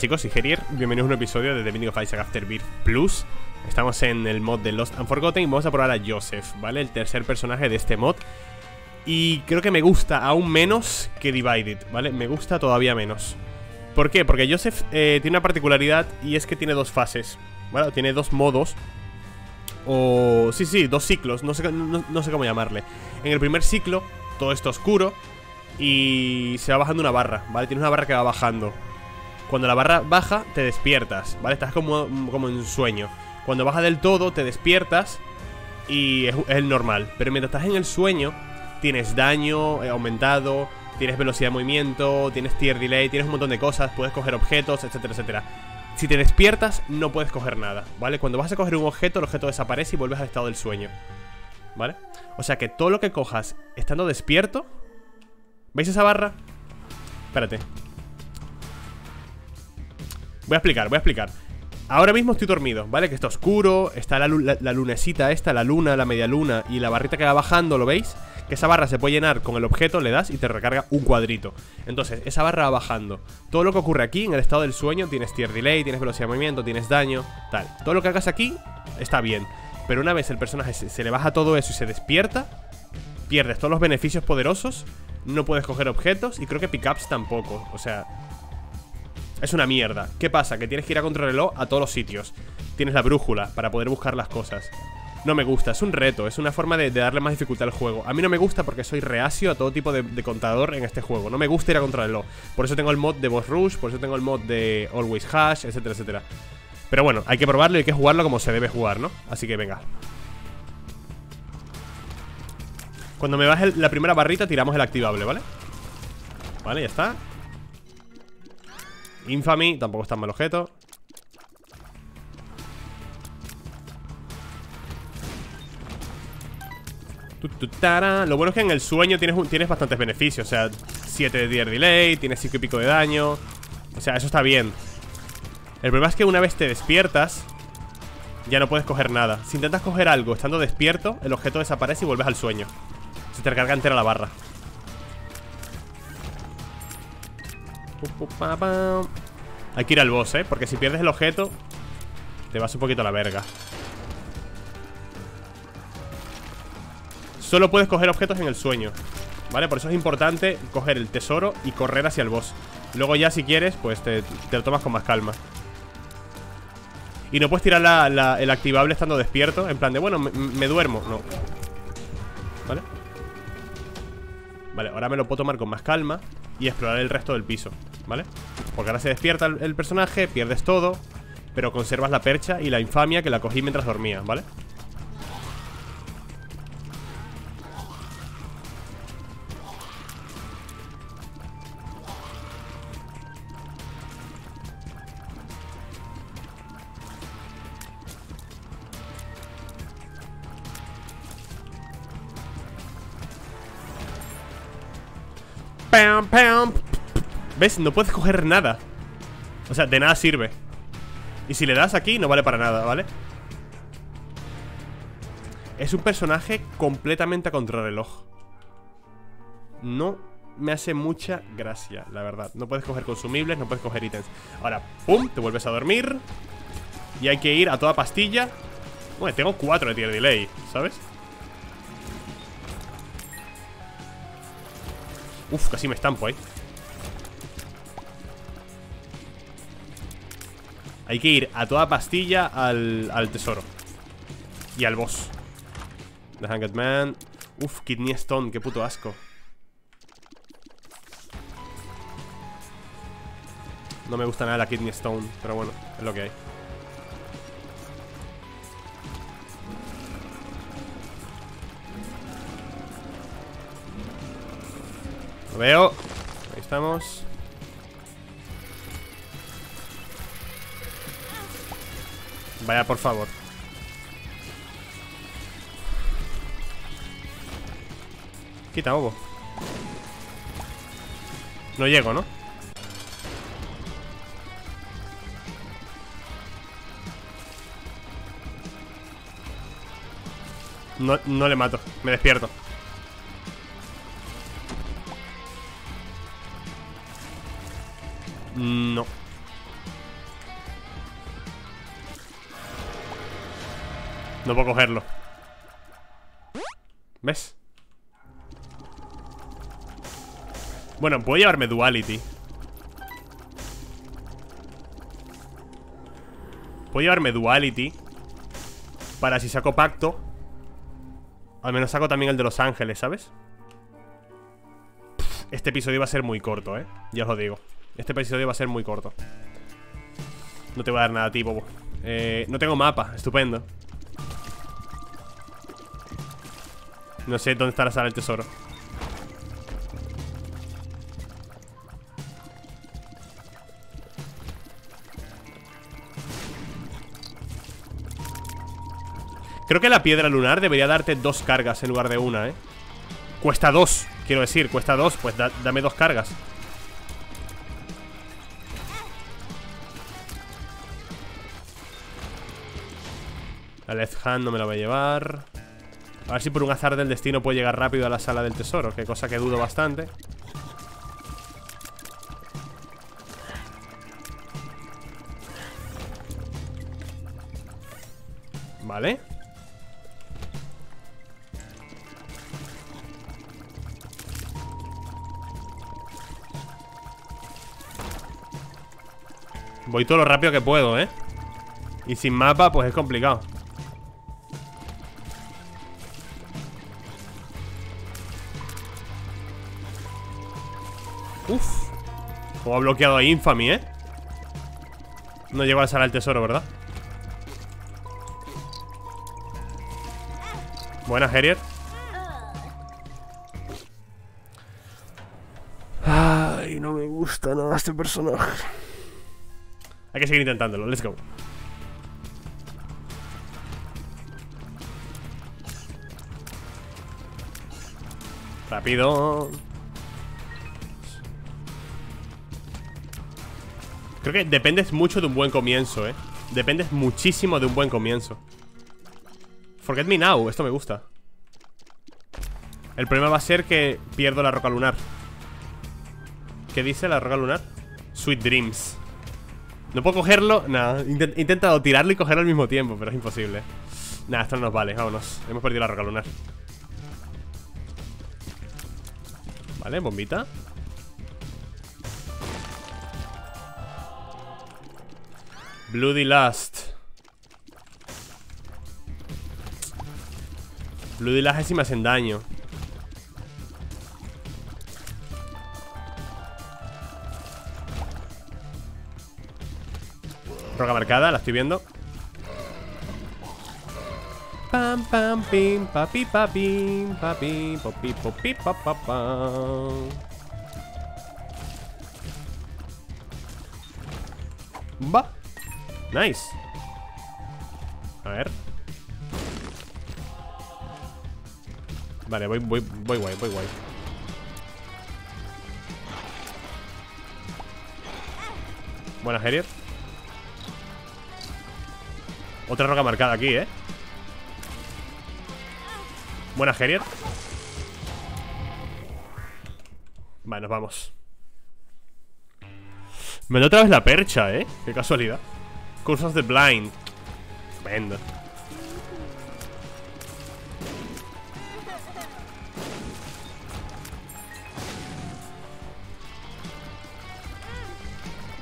chicos, soy Gerier, bienvenidos a un episodio de The Binding of Isaac Afterbirth Plus Estamos en el mod de Lost and Forgotten y vamos a probar a Joseph, ¿vale? El tercer personaje de este mod Y creo que me gusta aún menos que Divided, ¿vale? Me gusta todavía menos ¿Por qué? Porque Joseph eh, tiene una particularidad y es que tiene dos fases, ¿vale? Tiene dos modos O... sí, sí, dos ciclos, no sé, no sé cómo llamarle En el primer ciclo, todo está oscuro y se va bajando una barra, ¿vale? Tiene una barra que va bajando cuando la barra baja, te despiertas, ¿vale? Estás como, como en sueño. Cuando baja del todo, te despiertas y es, el normal. Pero mientras estás en el sueño, tienes daño eh, aumentado, tienes velocidad de movimiento, tienes tier delay, tienes un montón de cosas, puedes coger objetos, etcétera, etcétera. Si te despiertas, no puedes coger nada, ¿vale? Cuando vas a coger un objeto, el objeto desaparece y vuelves al estado del sueño, ¿vale? O sea que todo lo que cojas estando despierto... ¿Veis esa barra? Espérate Voy a explicar, voy a explicar. Ahora mismo estoy dormido, ¿vale? Que está oscuro, está la, lunecita esta, la luna, la media luna y la barrita que va bajando, ¿lo veis? Que esa barra se puede llenar con el objeto, le das y te recarga un cuadrito. Entonces, esa barra va bajando. Todo lo que ocurre aquí, en el estado del sueño, tienes tier delay, tienes velocidad de movimiento, tienes daño, tal. Todo lo que hagas aquí está bien. Pero una vez el personaje se, se le baja todo eso y se despierta Pierdes todos los beneficios poderosos No puedes coger objetos y creo que pickups tampoco. O sea, es una mierda. ¿Qué pasa? Que tienes que ir a contrarreloj a todos los sitios. Tienes la brújula para poder buscar las cosas. No me gusta, es un reto, es una forma de, darle más dificultad al juego. A mí no me gusta porque soy reacio a todo tipo de, contador en este juego. No me gusta ir a contrarreloj. Por eso tengo el mod de Boss Rush, por eso tengo el mod de Always Hash, etcétera, etcétera. Pero bueno, hay que probarlo y hay que jugarlo como se debe jugar, ¿no? Así que venga. Cuando me baje la primera barrita tiramos el activable, ¿vale? Vale, ya está Infamy, tampoco es tan mal objeto. Lo bueno es que en el sueño tienes, tienes bastantes beneficios O sea, 7 de tier delay Tienes 5 y pico de daño. O sea, eso está bien. El problema es que una vez te despiertas Ya no puedes coger nada. Si intentas coger algo estando despierto El objeto desaparece y vuelves al sueño. Se te recarga entera la barra Hay que ir al boss, ¿eh? Porque si pierdes el objeto Te vas un poquito a la verga Solo puedes coger objetos en el sueño ¿Vale? Por eso es importante coger el tesoro y correr hacia el boss Luego ya si quieres, pues te, lo tomas con más calma Y no puedes tirar el activable estando despierto En plan de, bueno, me duermo No ¿Vale? Vale, ahora me lo puedo tomar con más calma Y explorar el resto del piso ¿vale? Porque ahora se despierta el, personaje, pierdes todo Pero conservas la percha y la infamia que la cogí mientras dormía, ¿vale? Pam, pam, ¿Ves? No puedes coger nada. O sea, de nada sirve. Y si le das aquí, no vale para nada, ¿vale? Es un personaje completamente a contrarreloj. No me hace mucha gracia, la verdad. No puedes coger consumibles, no puedes coger ítems. Ahora, pum, te vuelves a dormir. Y hay que ir a toda pastilla. Bueno, tengo cuatro de tier delay, ¿sabes? Uf, casi me estampo ahí Hay que ir a toda pastilla al, al tesoro. Y al boss. The Hanged Man. Uf, Kidney Stone, qué puto asco. No me gusta nada la Kidney Stone Pero bueno, es lo que hay. Lo veo. Ahí estamos Vaya, por favor. Quita, bobo No llego, ¿no? No, no le mato, me despierto No puedo cogerlo ¿Ves? Bueno, puedo llevarme Duality Puedo llevarme Duality Para si saco Pacto Al menos saco también el de Los Ángeles, ¿sabes? Este episodio va a ser muy corto, ¿eh? Ya os lo digo Este episodio va a ser muy corto No te voy a dar nada a ti, bobo No tengo mapa, estupendo No sé dónde está la sala del tesoro. Creo que la piedra lunar debería darte dos cargas en lugar de una, ¿eh? Cuesta dos, quiero decir, cuesta dos Pues dame dos cargas. La left hand no me la voy a llevar A ver si por un azar del destino puedo llegar rápido a la sala del tesoro Que cosa que dudo bastante. Vale. Voy todo lo rápido que puedo, ¿eh? Y sin mapa, pues es complicado Uf. Como ha bloqueado ahí Infamy, ¿eh? No llego a la sala del tesoro, ¿verdad? Buena, Herier Ay, no me gusta nada este personaje. Hay que seguir intentándolo, let's go. Rápido Creo que dependes mucho de un buen comienzo, eh. Dependes muchísimo de un buen comienzo. Forget me now, esto me gusta. El problema va a ser que pierdo la roca lunar. ¿Qué dice la roca lunar? Sweet Dreams. No puedo cogerlo, nada. He intentado tirarlo y cogerlo al mismo tiempo Pero es imposible. Nada, esto no nos vale, vámonos. Hemos perdido la roca lunar. Vale, bombita Bloody Lust Bloody Lust es si me hacen daño. Roca marcada, la estoy viendo. Pam, pam, pim, papi, papi, papi, popi, popi, Va Nice. A ver. Vale, voy, voy, voy guay, voy guay. Buena, Herier otra roca marcada aquí, ¿eh? Buena, Gerier Vale, nos vamos. Me da otra vez la percha, ¿eh? Qué casualidad Cursos de Blind. Vendo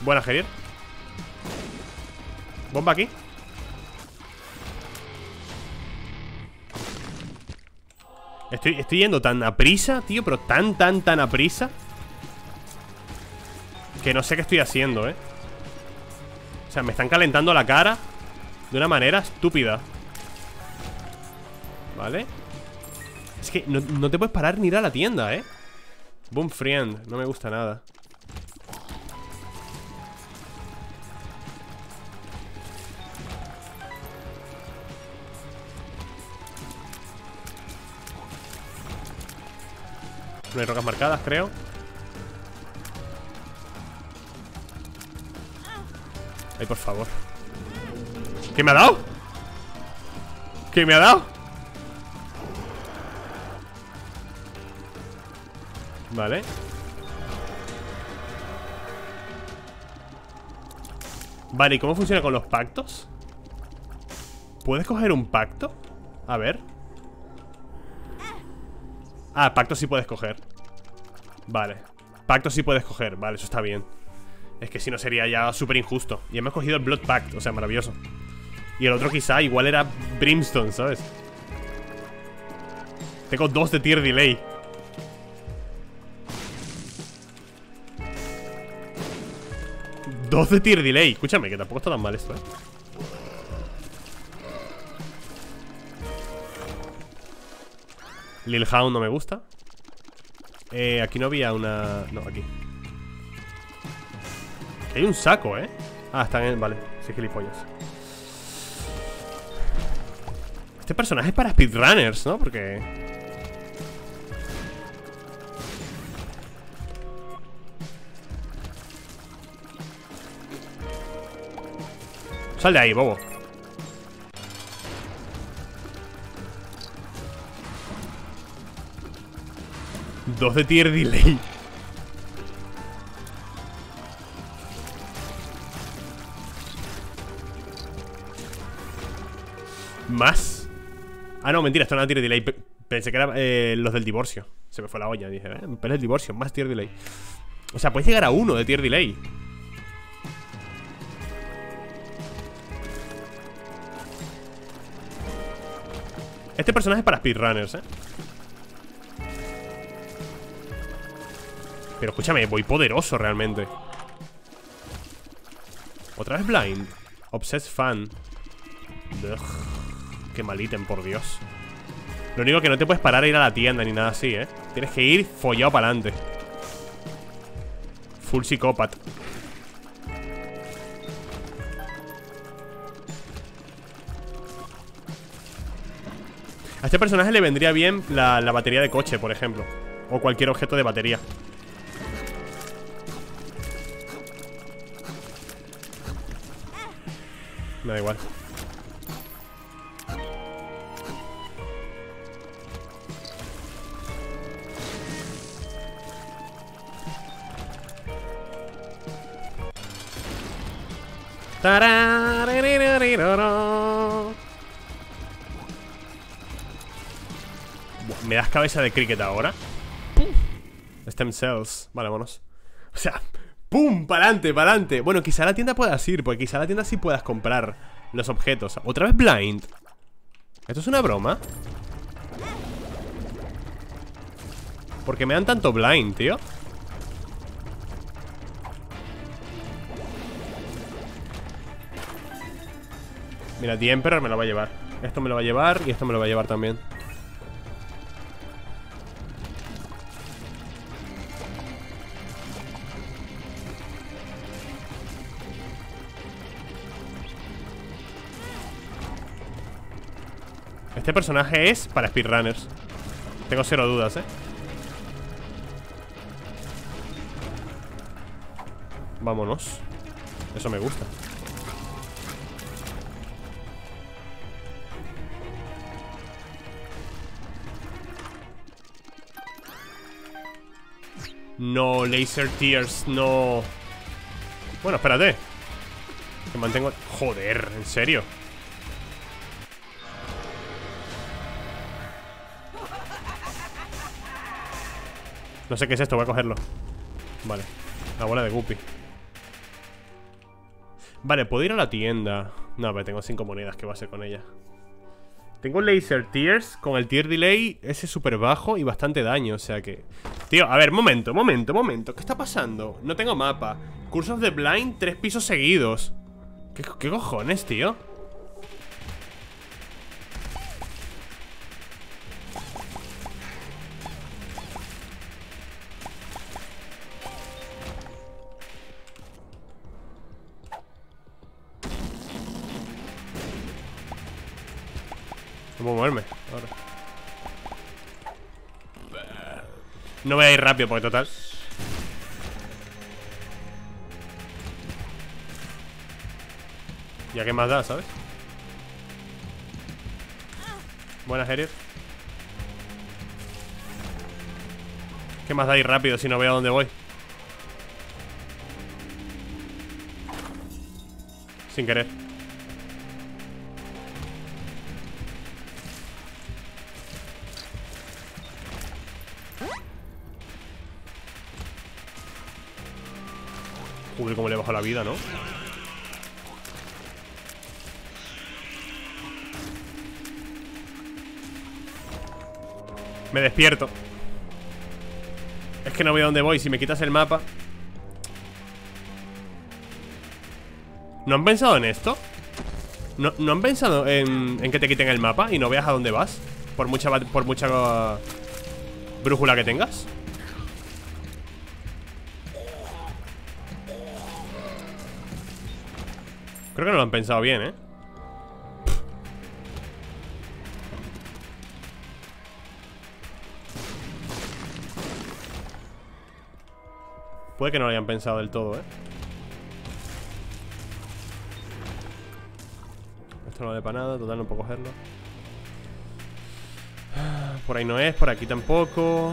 Buena, Gerier. Bomba aquí. Estoy, estoy yendo tan a prisa, tío Pero tan, tan, tan a prisa Que no sé qué estoy haciendo, eh sea, me están calentando la cara De una manera estúpida. ¿Vale? Es que no, no te puedes parar ni ir a la tienda, eh Boom friend, no me gusta nada. No hay rocas marcadas, creo Ay, por favor ¿Qué me ha dado? ¿Qué me ha dado? Vale Vale, ¿y cómo funciona con los pactos? ¿Puedes coger un pacto? A ver Ah, pacto sí puedes coger Vale Pacto sí puedes coger, vale, eso está bien Es que si no sería ya súper injusto. Y hemos cogido el Blood Pact, o sea, maravilloso. Y el otro quizá igual era Brimstone, ¿sabes? Tengo dos de tier delay. Dos de tier delay. Escúchame, que tampoco está tan mal esto, ¿eh? Lil Hound no me gusta. Eh, aquí no había una... No, aquí Hay un saco, ¿eh? Ah, están en... Vale, sí, gilipollas Este personaje es para speedrunners, ¿no? Porque... Sal de ahí, bobo 2 de tier delay. Ah, no, mentira, esto no era tier delay. Pensé que eran eh, los del divorcio. Se me fue la olla. Dije, eh, pero el divorcio, más tier delay. O sea, puedes llegar a uno de tier delay. Este personaje es para speedrunners, ¿eh? Pero escúchame, voy poderoso realmente Otra vez blind Obsessed fan Qué mal ítem, por Dios. Lo único que no te puedes parar a ir a la tienda Ni nada así, ¿eh? Tienes que ir follado para adelante Full psicópata A este personaje le vendría bien la, la batería de coche, por ejemplo. O cualquier objeto de batería. Me da igual ¿Me das cabeza de cricket ahora? Stem cells Vale, vámonos O sea, ¡Pum! ¡Para adelante, para adelante! Bueno, quizá la tienda puedas ir Porque quizá la tienda sí puedas comprar los objetos ¿Otra vez blind? ¿Esto es una broma? ¿Por qué me dan tanto blind, tío? Mira, The Emperor me lo va a llevar. Esto me lo va a llevar y esto me lo va a llevar también. Este personaje es para speedrunners. Tengo cero dudas, eh Vámonos. Eso me gusta No, laser tears, no. Bueno, espérate. Que mantengo... Joder, ¿en serio? No sé qué es esto, voy a cogerlo. Vale, la bola de Guppy. Vale, puedo ir a la tienda No, pero tengo cinco monedas, ¿qué va a hacer con ella? Tengo Laser Tears con el Tier Delay Ese súper bajo y bastante daño, o sea que... Tío, a ver, momento, momento, momento ¿Qué está pasando? No tengo mapa Cursos de Blind, tres pisos seguidos ¿Qué, qué cojones, tío? No voy a ir rápido porque total Ya que más da, ¿sabes? Buenas, Heriot ¿Qué más da ir rápido si no veo a dónde voy? Sin querer Joder, cómo le bajo la vida, ¿no? Me despierto Es que no veo dónde voy Si me quitas el mapa ¿No han pensado en esto? ¿No, han pensado en, que te quiten el mapa y no veas a dónde vas? Por mucha, por mucha brújula que tengas Creo que no lo han pensado bien, ¿eh? Puede que no lo hayan pensado del todo, ¿eh? Esto no vale para nada, total no puedo cogerlo Por ahí no es, por aquí tampoco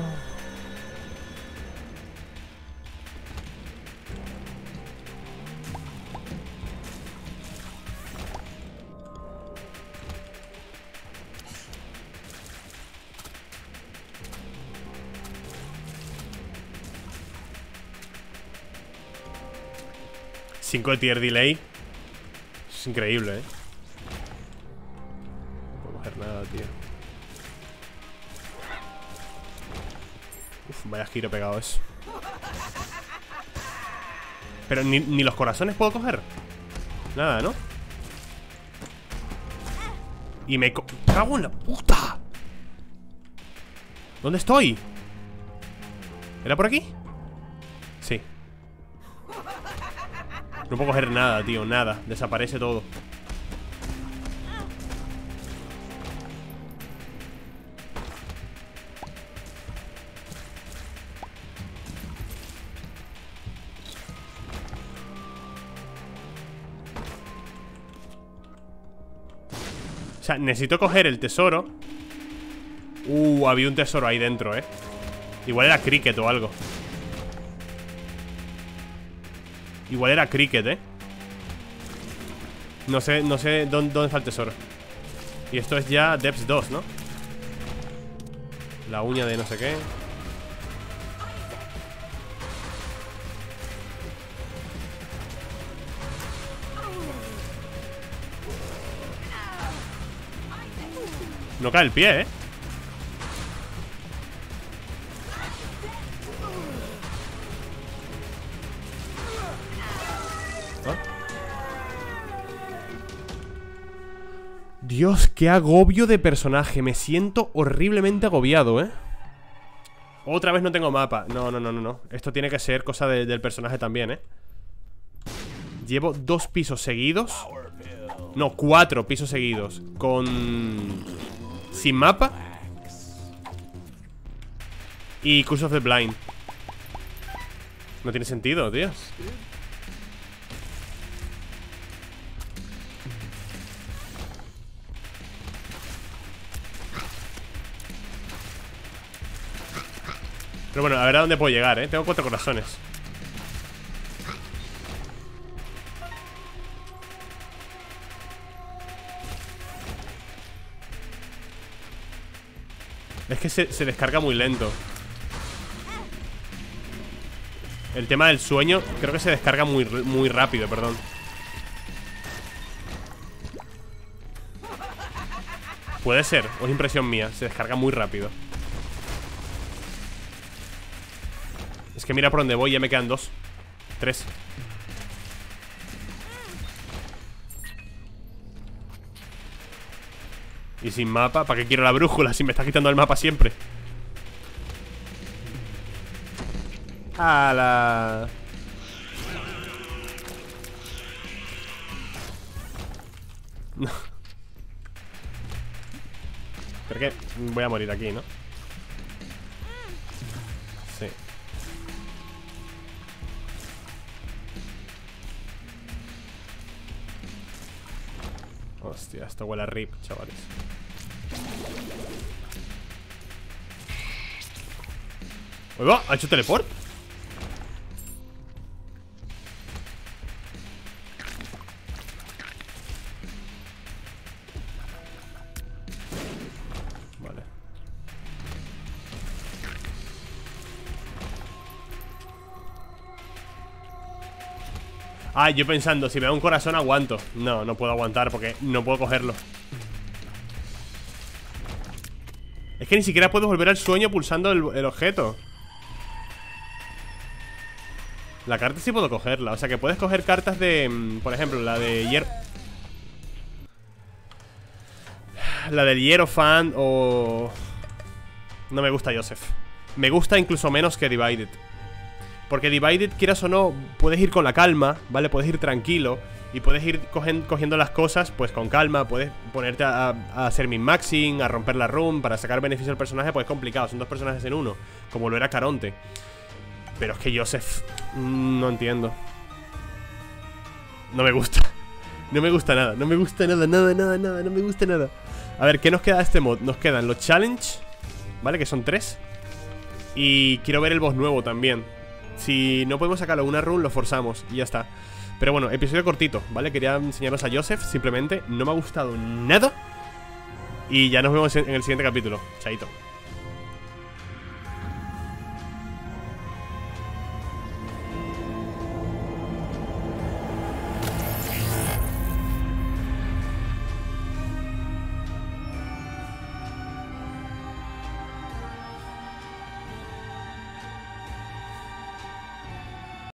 Cinco de tier delay. Es increíble, eh. No puedo coger nada, tío. Uf, vaya giro pegado eso. Pero ni, ni los corazones puedo coger. Nada, ¿no? Y me cago en la puta. ¿Dónde estoy? ¿Era por aquí? Sí No puedo coger nada, tío, nada. Desaparece todo. O sea, necesito coger el tesoro. Uh, había un tesoro ahí dentro, eh. Igual era cricket o algo Igual era cricket, eh No sé, no sé dónde, dónde está el tesoro Y esto es ya Depths 2, ¿no? La uña de no sé qué No cae el pie, ¿eh? Dios, qué agobio de personaje. Me siento horriblemente agobiado, ¿eh? Otra vez no tengo mapa. No, no, no, no, no. Esto tiene que ser cosa del personaje también, ¿eh? Llevo dos pisos seguidos. No, cuatro pisos seguidos. Con sin mapa. Y Curse of the Blind. No tiene sentido, tío Pero bueno, a ver a dónde puedo llegar, ¿eh? Tengo cuatro corazones. Es que se, descarga muy lento. El tema del sueño Creo que se descarga muy, muy rápido, perdón. Puede ser, o es impresión mía Se descarga muy rápido Es que mira por dónde voy, ya me quedan dos Tres Y sin mapa, ¿para qué quiero la brújula si me está quitando el mapa siempre? ¡Hala! No Pero que voy a morir aquí, ¿no? Sí Hostia, esto huele a rip, chavales va? ¿Ha hecho teleport? Ah, yo pensando, si me da un corazón aguanto. No, no puedo aguantar porque no puedo cogerlo. Es que ni siquiera puedo volver al sueño pulsando el, objeto. La carta sí puedo cogerla O sea que puedes coger cartas de... Mm, por ejemplo, la de hierro La del Hierofant o... No me gusta Joseph. Me gusta incluso menos que Divided porque Divided, quieras o no, puedes ir con la calma, ¿vale? Puedes ir tranquilo y puedes ir cogiendo las cosas pues con calma, puedes ponerte a, hacer min maxing, a romper la room para sacar beneficio al personaje, pues es complicado, son dos personajes en uno, como lo era Caronte. Pero es que Joseph mm, no entiendo. No me gusta. No me gusta nada, no me gusta nada, nada, nada, nada, no me gusta nada. A ver, ¿qué nos queda de este mod? Nos quedan los challenge, ¿vale? Que son tres. Y quiero ver el boss nuevo también. Si no podemos sacarlo una run, lo forzamos y ya está. Pero bueno, episodio cortito, ¿vale? Quería enseñaros a Joseph, simplemente. No me ha gustado nada. Y ya nos vemos en el siguiente capítulo. Chaito.